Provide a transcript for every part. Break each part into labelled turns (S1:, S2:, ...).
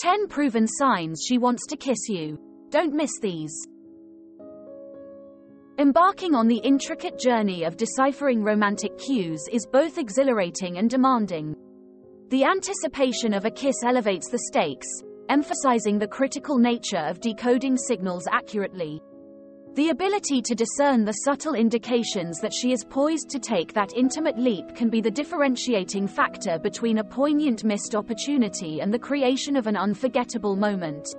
S1: 10 proven signs she wants to kiss you. Don't miss these. Embarking on the intricate journey of deciphering romantic cues is both exhilarating and demanding. The anticipation of a kiss elevates the stakes, emphasizing the critical nature of decoding signals accurately. The ability to discern the subtle indications that she is poised to take that intimate leap can be the differentiating factor between a poignant missed opportunity and the creation of an unforgettable moment.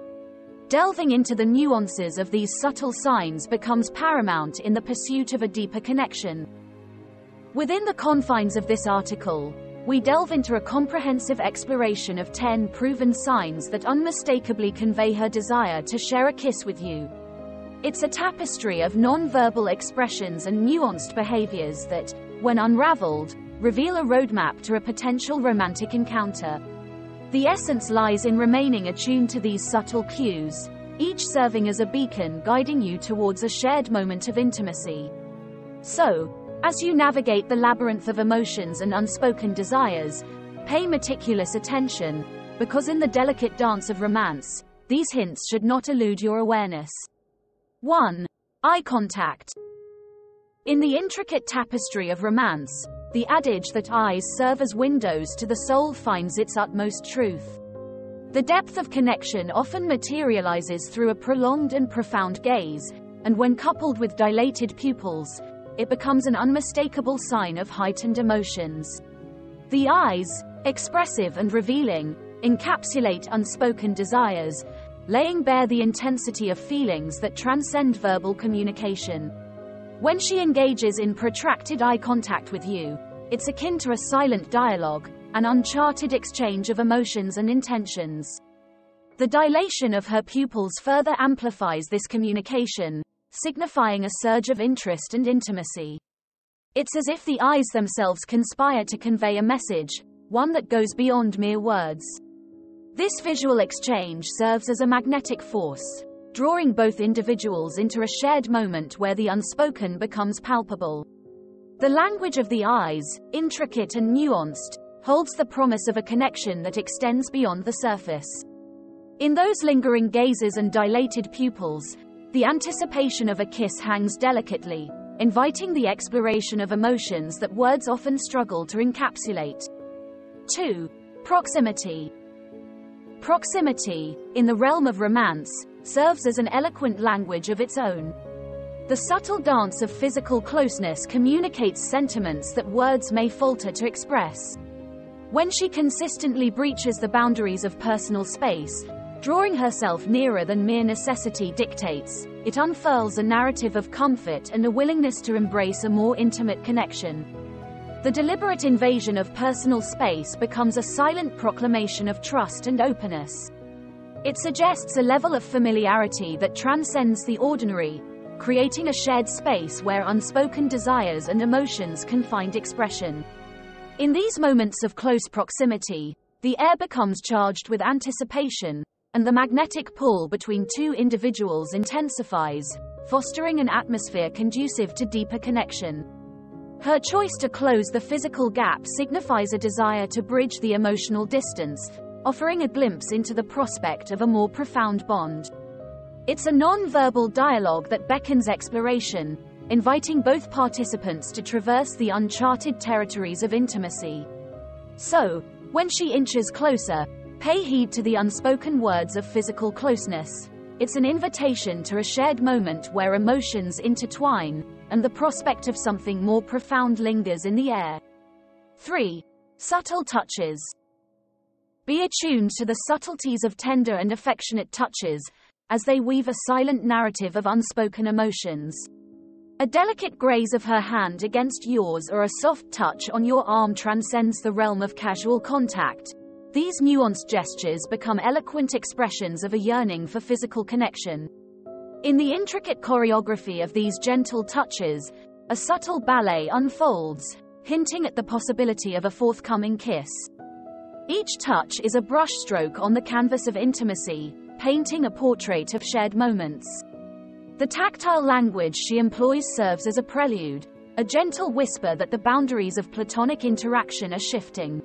S1: Delving into the nuances of these subtle signs becomes paramount in the pursuit of a deeper connection. Within the confines of this article, we delve into a comprehensive exploration of 10 proven signs that unmistakably convey her desire to share a kiss with you. It's a tapestry of non-verbal expressions and nuanced behaviors that, when unraveled, reveal a roadmap to a potential romantic encounter. The essence lies in remaining attuned to these subtle cues, each serving as a beacon guiding you towards a shared moment of intimacy. So, as you navigate the labyrinth of emotions and unspoken desires, pay meticulous attention, because in the delicate dance of romance, these hints should not elude your awareness. 1. Eye contact. In the intricate tapestry of romance, the adage that eyes serve as windows to the soul finds its utmost truth. The depth of connection often materializes through a prolonged and profound gaze, and when coupled with dilated pupils, it becomes an unmistakable sign of heightened emotions. The eyes, expressive and revealing, encapsulate unspoken desires, laying bare the intensity of feelings that transcend verbal communication. When she engages in protracted eye contact with you, it's akin to a silent dialogue, an uncharted exchange of emotions and intentions. The dilation of her pupils further amplifies this communication, signifying a surge of interest and intimacy. It's as if the eyes themselves conspire to convey a message, one that goes beyond mere words. This visual exchange serves as a magnetic force, drawing both individuals into a shared moment where the unspoken becomes palpable. The language of the eyes, intricate and nuanced, holds the promise of a connection that extends beyond the surface. In those lingering gazes and dilated pupils, the anticipation of a kiss hangs delicately, inviting the exploration of emotions that words often struggle to encapsulate. 2. Proximity. Proximity, in the realm of romance, serves as an eloquent language of its own. The subtle dance of physical closeness communicates sentiments that words may falter to express. When she consistently breaches the boundaries of personal space, drawing herself nearer than mere necessity dictates, it unfurls a narrative of comfort and a willingness to embrace a more intimate connection. The deliberate invasion of personal space becomes a silent proclamation of trust and openness. It suggests a level of familiarity that transcends the ordinary, creating a shared space where unspoken desires and emotions can find expression. In these moments of close proximity, the air becomes charged with anticipation, and the magnetic pull between two individuals intensifies, fostering an atmosphere conducive to deeper connection. Her choice to close the physical gap signifies a desire to bridge the emotional distance, offering a glimpse into the prospect of a more profound bond. It's a non-verbal dialogue that beckons exploration, inviting both participants to traverse the uncharted territories of intimacy. So, when she inches closer, pay heed to the unspoken words of physical closeness. It's an invitation to a shared moment where emotions intertwine, and the prospect of something more profound lingers in the air. 3. Subtle touches. Be attuned to the subtleties of tender and affectionate touches, as they weave a silent narrative of unspoken emotions. A delicate graze of her hand against yours or a soft touch on your arm transcends the realm of casual contact. These nuanced gestures become eloquent expressions of a yearning for physical connection. In the intricate choreography of these gentle touches, a subtle ballet unfolds, hinting at the possibility of a forthcoming kiss. Each touch is a brushstroke on the canvas of intimacy, painting a portrait of shared moments. The tactile language she employs serves as a prelude, a gentle whisper that the boundaries of platonic interaction are shifting.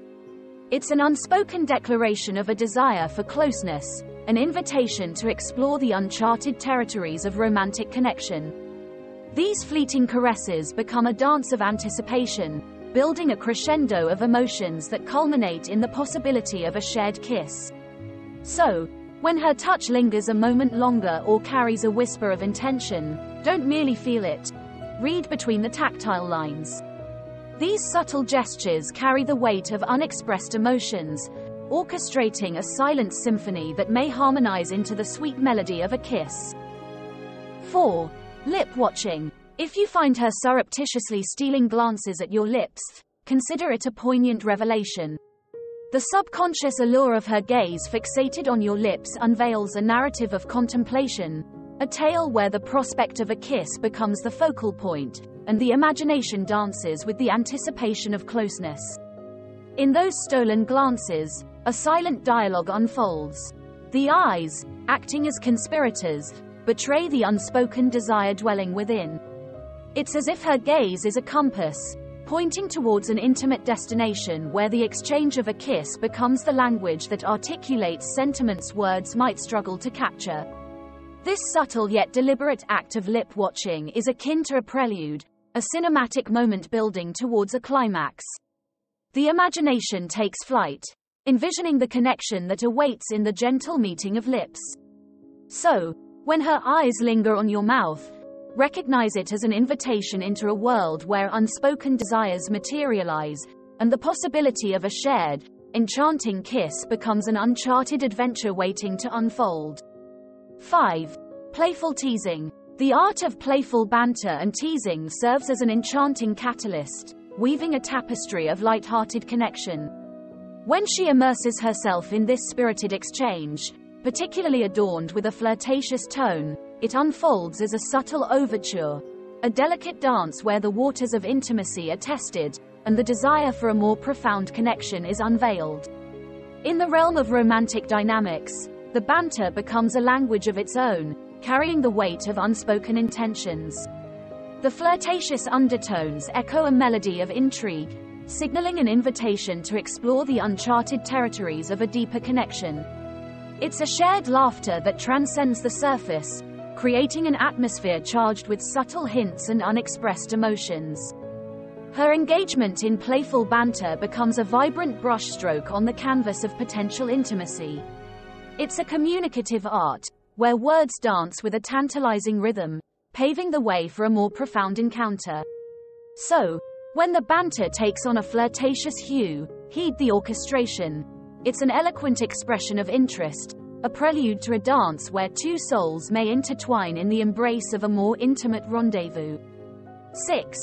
S1: It's an unspoken declaration of a desire for closeness, an invitation to explore the uncharted territories of romantic connection. These fleeting caresses become a dance of anticipation, building a crescendo of emotions that culminate in the possibility of a shared kiss. So, when her touch lingers a moment longer or carries a whisper of intention, don't merely feel it. Read between the tactile lines. These subtle gestures carry the weight of unexpressed emotions, orchestrating a silent symphony that may harmonize into the sweet melody of a kiss. 4. Lip watching. If you find her surreptitiously stealing glances at your lips, consider it a poignant revelation. The subconscious allure of her gaze fixated on your lips unveils a narrative of contemplation, a tale where the prospect of a kiss becomes the focal point, and the imagination dances with the anticipation of closeness. In those stolen glances, a silent dialogue unfolds. The eyes, acting as conspirators, betray the unspoken desire dwelling within. It's as if her gaze is a compass, pointing towards an intimate destination where the exchange of a kiss becomes the language that articulates sentiments words might struggle to capture. This subtle yet deliberate act of lip watching is akin to a prelude, a cinematic moment building towards a climax. The imagination takes flight, envisioning the connection that awaits in the gentle meeting of lips. So, when her eyes linger on your mouth, Recognize it as an invitation into a world where unspoken desires materialize, and the possibility of a shared, enchanting kiss becomes an uncharted adventure waiting to unfold. 5. Playful teasing. The art of playful banter and teasing serves as an enchanting catalyst, weaving a tapestry of light-hearted connection. When she immerses herself in this spirited exchange, particularly adorned with a flirtatious tone, it unfolds as a subtle overture, a delicate dance where the waters of intimacy are tested, and the desire for a more profound connection is unveiled. In the realm of romantic dynamics, the banter becomes a language of its own, carrying the weight of unspoken intentions. The flirtatious undertones echo a melody of intrigue, signaling an invitation to explore the uncharted territories of a deeper connection. It's a shared laughter that transcends the surface, creating an atmosphere charged with subtle hints and unexpressed emotions. Her engagement in playful banter becomes a vibrant brushstroke on the canvas of potential intimacy. It's a communicative art, where words dance with a tantalizing rhythm, paving the way for a more profound encounter. So, when the banter takes on a flirtatious hue, heed the orchestration. It's an eloquent expression of interest, a prelude to a dance where two souls may intertwine in the embrace of a more intimate rendezvous. 6.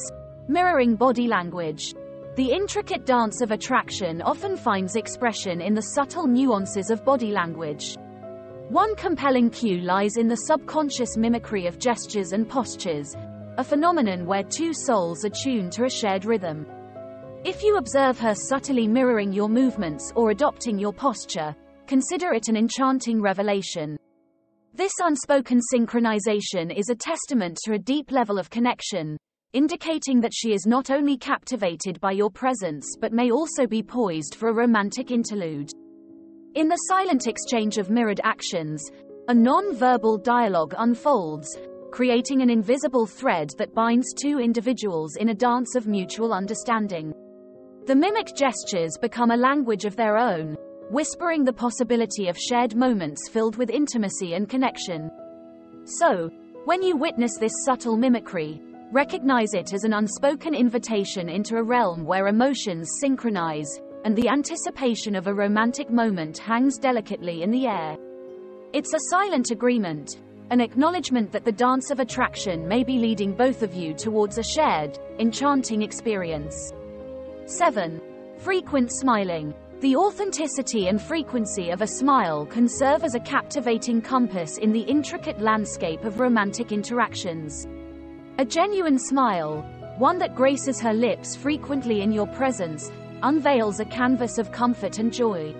S1: Mirroring body language. The intricate dance of attraction often finds expression in the subtle nuances of body language. One compelling cue lies in the subconscious mimicry of gestures and postures, a phenomenon where two souls attune to a shared rhythm. If you observe her subtly mirroring your movements or adopting your posture, Consider it an enchanting revelation. This unspoken synchronization is a testament to a deep level of connection, indicating that she is not only captivated by your presence but may also be poised for a romantic interlude. In the silent exchange of mirrored actions, a non-verbal dialogue unfolds, creating an invisible thread that binds two individuals in a dance of mutual understanding. The mimic gestures become a language of their own, whispering the possibility of shared moments filled with intimacy and connection. So, when you witness this subtle mimicry, recognize it as an unspoken invitation into a realm where emotions synchronize, and the anticipation of a romantic moment hangs delicately in the air. It's a silent agreement, an acknowledgement that the dance of attraction may be leading both of you towards a shared, enchanting experience. 7. Frequent smiling. The authenticity and frequency of a smile can serve as a captivating compass in the intricate landscape of romantic interactions. A genuine smile, one that graces her lips frequently in your presence, unveils a canvas of comfort and joy.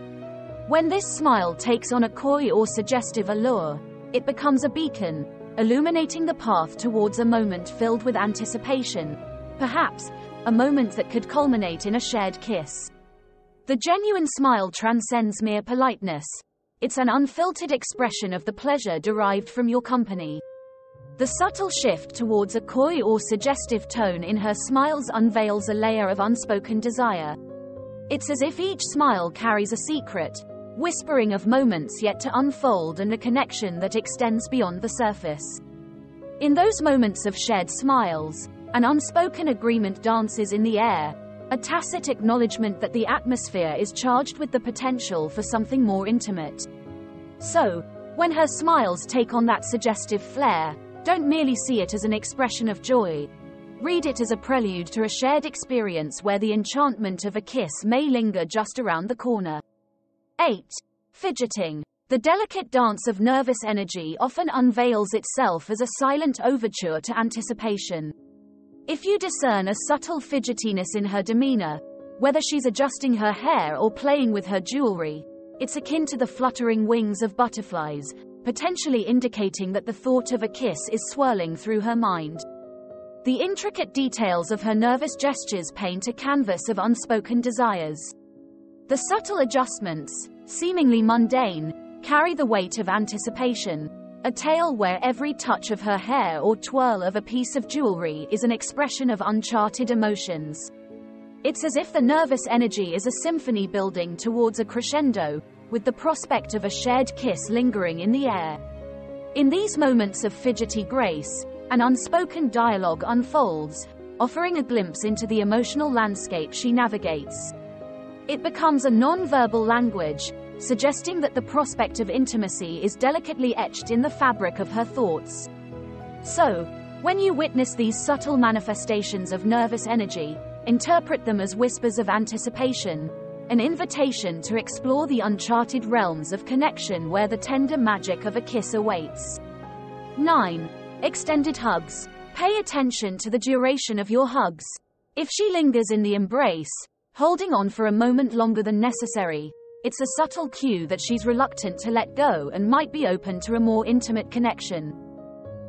S1: When this smile takes on a coy or suggestive allure, it becomes a beacon, illuminating the path towards a moment filled with anticipation, perhaps, a moment that could culminate in a shared kiss. The genuine smile transcends mere politeness. It's an unfiltered expression of the pleasure derived from your company. The subtle shift towards a coy or suggestive tone in her smiles unveils a layer of unspoken desire. It's as if each smile carries a secret, whispering of moments yet to unfold and a connection that extends beyond the surface. In those moments of shared smiles, an unspoken agreement dances in the air, a tacit acknowledgement that the atmosphere is charged with the potential for something more intimate. So, when her smiles take on that suggestive flair, don't merely see it as an expression of joy. Read it as a prelude to a shared experience where the enchantment of a kiss may linger just around the corner. 8. Fidgeting. The delicate dance of nervous energy often unveils itself as a silent overture to anticipation. If you discern a subtle fidgetiness in her demeanor, whether she's adjusting her hair or playing with her jewelry, it's akin to the fluttering wings of butterflies, potentially indicating that the thought of a kiss is swirling through her mind. The intricate details of her nervous gestures paint a canvas of unspoken desires. The subtle adjustments, seemingly mundane, carry the weight of anticipation, a tale where every touch of her hair or twirl of a piece of jewelry is an expression of uncharted emotions. It's as if the nervous energy is a symphony building towards a crescendo, with the prospect of a shared kiss lingering in the air. In these moments of fidgety grace, an unspoken dialogue unfolds, offering a glimpse into the emotional landscape she navigates. It becomes a non-verbal language, suggesting that the prospect of intimacy is delicately etched in the fabric of her thoughts. So, when you witness these subtle manifestations of nervous energy, interpret them as whispers of anticipation, an invitation to explore the uncharted realms of connection where the tender magic of a kiss awaits. 9. Extended hugs. Pay attention to the duration of your hugs. If she lingers in the embrace, holding on for a moment longer than necessary, it's a subtle cue that she's reluctant to let go and might be open to a more intimate connection.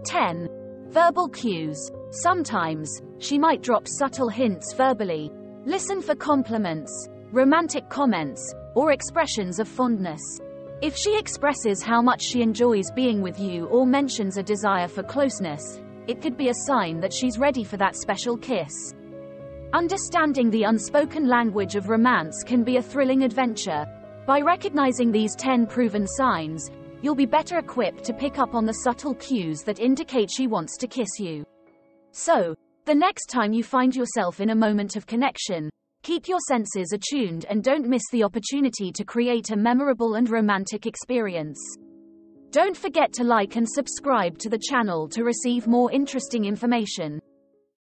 S1: 10. Verbal cues. Sometimes, she might drop subtle hints verbally. Listen for compliments, romantic comments, or expressions of fondness. If she expresses how much she enjoys being with you or mentions a desire for closeness, it could be a sign that she's ready for that special kiss. Understanding the unspoken language of romance can be a thrilling adventure. By recognizing these 10 proven signs, you'll be better equipped to pick up on the subtle cues that indicate she wants to kiss you. So, the next time you find yourself in a moment of connection, Keep your senses attuned and don't miss the opportunity to create a memorable and romantic experience. Don't forget to like and subscribe to the channel to receive more interesting information.